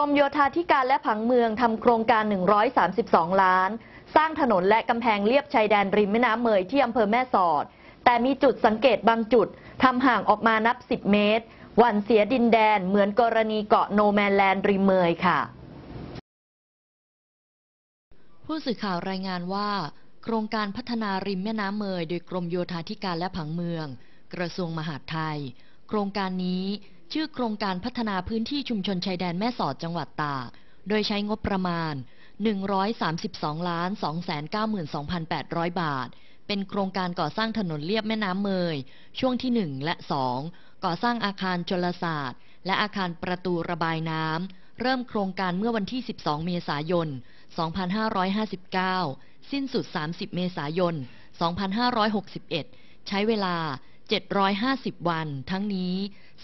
รมโยธาธิการและผังเมืองทำโครงการ 132 ล้าน สร้างถนนและกำแพงเลียบชายแดนริมแม่น้ำเมยที่อำเภอแม่สอด แต่มีจุดสังเกตบางจุดทำห่างออกมานับ 10 เมตร หวั่นเสียดินแดนเหมือนกรณีเกาะโนแมนแลนด์ริมเมยค่ะ ผู้สื่อข่าวรายงานว่า โครงการพัฒนาริมแม่น้ำเมย โดยกรมโยธาธิการและผังเมือง กระทรวงมหาดไทย โครงการนี้ ชื่อโครงการพัฒนาพื้นที่ชุมชนชายแดนแม่สอดจังหวัดตาก โดยใช้งบประมาณ 132ล้าน292,800 บาท เป็นโครงการก่อสร้างถนนเลียบแม่น้ำเมย ช่วงที่ 1 และ 2 ก่อสร้างอาคารชลศาสตร์ และอาคารประตูระบายน้ำ เริ่มโครงการเมื่อวันที่ 12 เมษายน 2559 สิ้นสุด 30 เมษายน 2561 ใช้เวลา 750 วัน ทั้งนี้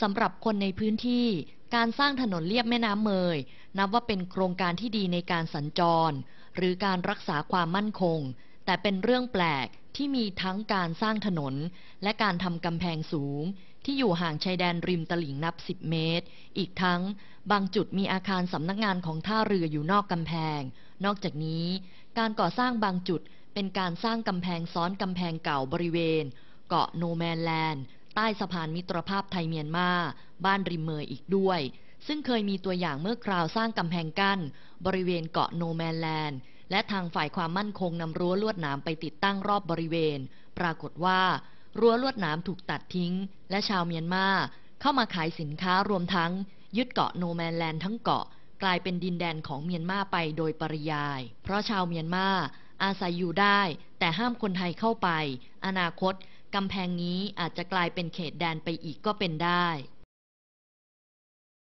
สำหรับคนในพื้นที่การสร้างถนนเลียบแม่น้ำเมย นับว่าเป็นโครงการที่ดีในการสัญจร หรือการรักษาความมั่นคง แต่เป็นเรื่องแปลกที่มีทั้งการสร้างถนน และการทำกำแพงสูง ที่อยู่ห่างชายแดนริมตลิ่งนับ 10 เมตร อีกทั้งบางจุดมีอาคารสำนักงานของท่าเรืออยู่นอกกำแพง นอกจากนี้ การก่อสร้างบางจุดเป็นการสร้างกำแพงซ้อนกำแพงเก่าบริเวณ เกาะโนแมนแลนด์ ใต้สะพานมิตรภาพไทยเมียนมา บ้านริมเมยอีกด้วย ซึ่งเคยมีตัวอย่างเมื่อคราวสร้างกำแพงกั้น บริเวณเกาะโนแมนแลนด์ และทางฝ่ายความมั่นคงนำรั้วลวดหนามไปติดตั้งรอบบริเวณ ปรากฏว่า รั้วลวดหนามถูกตัดทิ้ง และชาวเมียนมาเข้ามาขายสินค้ารวมทั้ง ยึดเกาะโนแมนแลนด์ทั้งเกาะกลายเป็นดินแดนของเมียนมาไปโดยปริยาย เพราะชาวเมียนมาอาศัยอยู่ได้ แต่ห้ามคนไทยเข้าไป อนาคต กำแพงนี้อาจจะกลายเป็นเขตแดนไปอีกก็เป็นได้